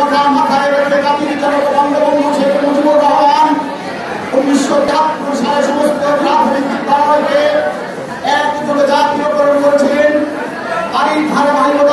কথা মাথায় রেখে জাতির জনক বঙ্গবন্ধু শেখ মুজিবুর রহমান। উনিশশো তেহাত্তর সালে সমস্ত রাজনৈতিক দলকে এক জাতীয়করণ করেছিলেন। তারই ধারাবাহিকতা